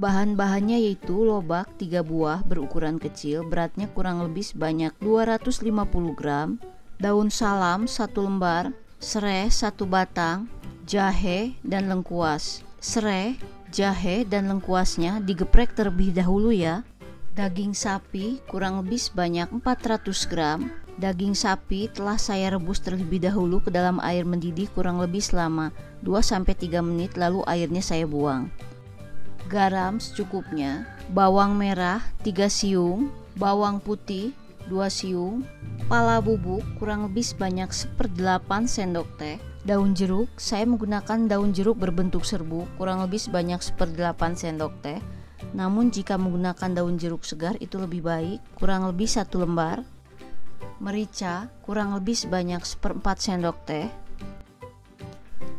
Bahan-bahannya yaitu lobak 3 buah berukuran kecil, beratnya kurang lebih sebanyak 250 gram, daun salam 1 lembar, serai 1 batang, jahe dan lengkuas. Serai, jahe dan lengkuasnya digeprek terlebih dahulu ya. Daging sapi kurang lebih sebanyak 400 gram. Daging sapi telah saya rebus terlebih dahulu ke dalam air mendidih kurang lebih selama 2-3 menit lalu airnya saya buang garam secukupnya, bawang merah 3 siung, bawang putih 2 siung, pala bubuk kurang lebih sebanyak seperdelapan sendok teh, daun jeruk saya menggunakan daun jeruk berbentuk serbuk kurang lebih sebanyak seperdelapan sendok teh, namun jika menggunakan daun jeruk segar itu lebih baik, kurang lebih satu lembar, merica kurang lebih sebanyak seperempat sendok teh,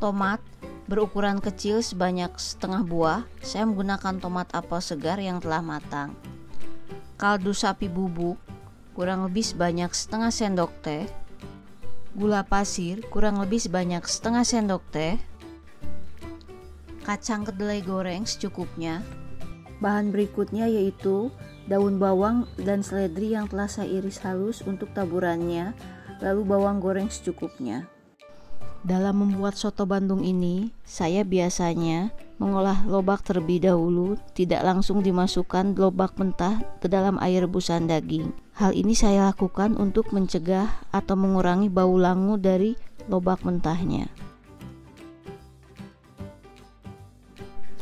tomat berukuran kecil sebanyak setengah buah. Saya menggunakan tomat apel segar yang telah matang. Kaldu sapi bubuk kurang lebih sebanyak setengah sendok teh. Gula pasir kurang lebih sebanyak setengah sendok teh. Kacang kedelai goreng secukupnya. Bahan berikutnya yaitu daun bawang dan seledri yang telah saya iris halus untuk taburannya, lalu bawang goreng secukupnya. Dalam membuat soto Bandung ini, saya biasanya mengolah lobak terlebih dahulu, tidak langsung dimasukkan lobak mentah ke dalam air rebusan daging. Hal ini saya lakukan untuk mencegah atau mengurangi bau langu dari lobak mentahnya.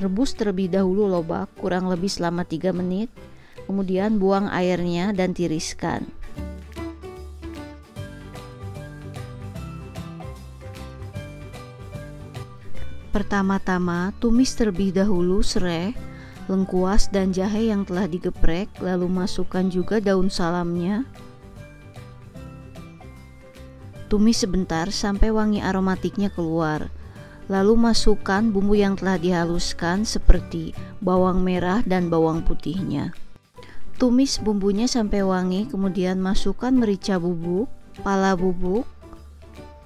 Rebus terlebih dahulu lobak kurang lebih selama 3 menit, kemudian buang airnya dan tiriskan. Pertama-tama, tumis terlebih dahulu serai, lengkuas, dan jahe yang telah digeprek, lalu masukkan juga daun salamnya. Tumis sebentar sampai wangi aromatiknya keluar. Lalu masukkan bumbu yang telah dihaluskan seperti bawang merah dan bawang putihnya. Tumis bumbunya sampai wangi, kemudian masukkan merica bubuk, pala bubuk,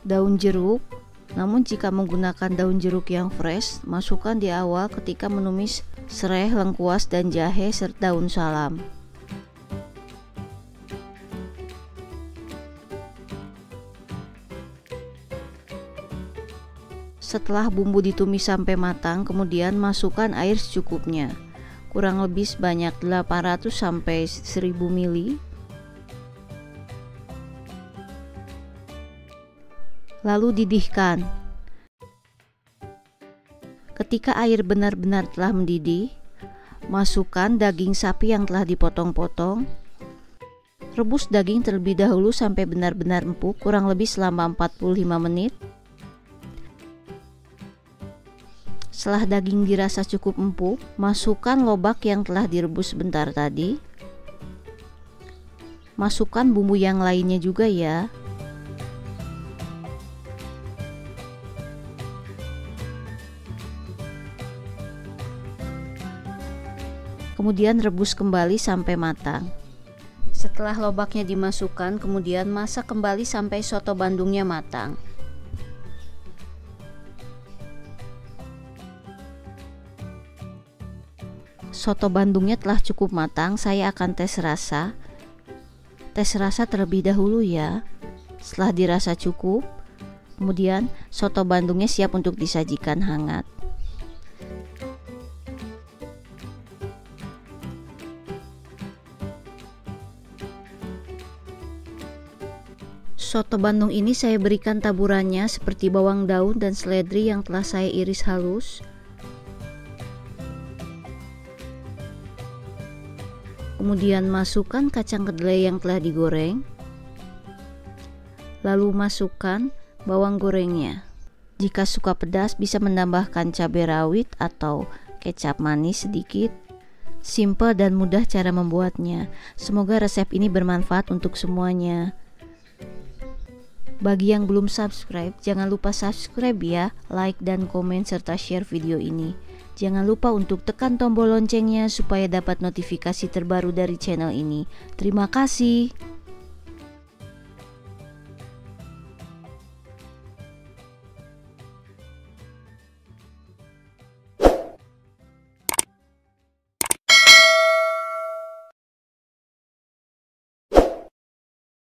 daun jeruk, namun jika menggunakan daun jeruk yang fresh, masukkan di awal ketika menumis serai, lengkuas, dan jahe serta daun salam. Setelah bumbu ditumis sampai matang, kemudian masukkan air secukupnya. Kurang lebih sebanyak 800 sampai 1000 ml lalu didihkan. Ketika air benar-benar telah mendidih, masukkan daging sapi yang telah dipotong-potong. Rebus daging terlebih dahulu sampai benar-benar empuk, kurang lebih selama 45 menit. Setelah daging dirasa cukup empuk, masukkan lobak yang telah direbus sebentar tadi. Masukkan bumbu yang lainnya juga ya. Kemudian rebus kembali sampai matang. Setelah lobaknya dimasukkan, kemudian masak kembali sampai soto bandungnya matang. Soto bandungnya telah cukup matang, saya akan tes rasa. Tes rasa terlebih dahulu ya. Setelah dirasa cukup, kemudian soto bandungnya siap untuk disajikan hangat. Soto Bandung ini saya berikan taburannya seperti bawang daun dan seledri yang telah saya iris halus. Kemudian masukkan kacang kedelai yang telah digoreng. Lalu masukkan bawang gorengnya. Jika suka pedas bisa menambahkan cabai rawit atau kecap manis sedikit. Simple dan mudah cara membuatnya. Semoga resep ini bermanfaat untuk semuanya. Bagi yang belum subscribe, jangan lupa subscribe ya, like dan komen serta share video ini. Jangan lupa untuk tekan tombol loncengnya supaya dapat notifikasi terbaru dari channel ini. Terima kasih.